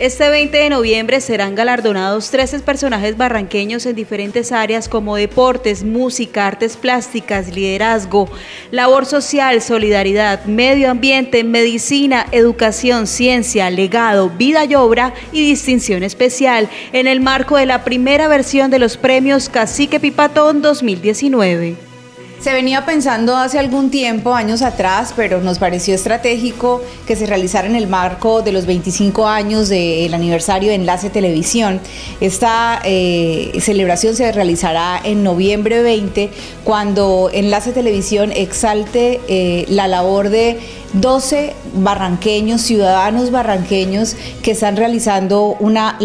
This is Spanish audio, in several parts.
Este 20 de noviembre serán galardonados 13 personajes barranqueños en diferentes áreas como deportes, música, artes plásticas, liderazgo, labor social, solidaridad, medio ambiente, medicina, educación, ciencia, legado, vida y obra y distinción especial en el marco de la primera versión de los premios Cacique Pipatón 2019. Se venía pensando hace algún tiempo, años atrás, pero nos pareció estratégico que se realizara en el marco de los 25 años del aniversario de Enlace Televisión. Esta eh, celebración se realizará en noviembre 20, cuando Enlace Televisión exalte eh, la labor de 12 barranqueños, ciudadanos barranqueños que están realizando una,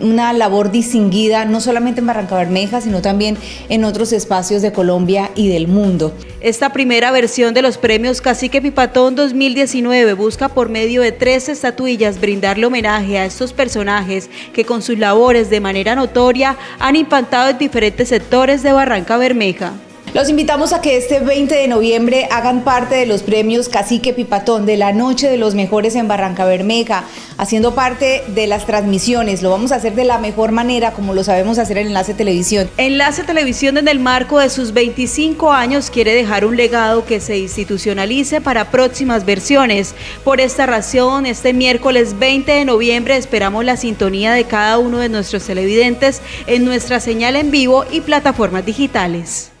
una labor distinguida, no solamente en Barranca Bermeja, sino también en otros espacios de Colombia y del mundo. Esta primera versión de los premios Cacique Pipatón 2019 busca por medio de tres estatuillas brindarle homenaje a estos personajes que con sus labores de manera notoria han impactado en diferentes sectores de Barranca Bermeja. Los invitamos a que este 20 de noviembre hagan parte de los premios Cacique Pipatón de la Noche de los Mejores en Barranca Bermeja, haciendo parte de las transmisiones. Lo vamos a hacer de la mejor manera, como lo sabemos hacer en Enlace Televisión. Enlace Televisión en el marco de sus 25 años quiere dejar un legado que se institucionalice para próximas versiones. Por esta razón, este miércoles 20 de noviembre esperamos la sintonía de cada uno de nuestros televidentes en nuestra señal en vivo y plataformas digitales.